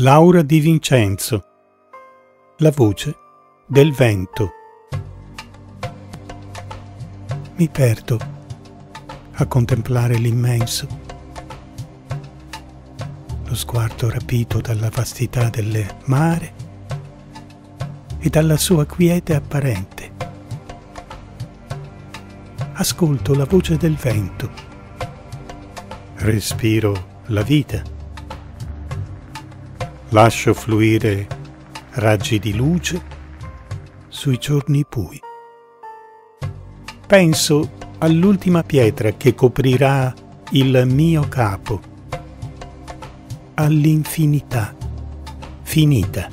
Laura Di Vincenzo. La voce del vento. Mi perdo a contemplare l'immenso, lo sguardo rapito dalla vastità del mare e dalla sua quiete apparente. Ascolto la voce del vento, respiro la vita lascio fluire raggi di luce sui giorni bui. Penso all'ultima pietra che coprirà il mio capo, all'infinità finita.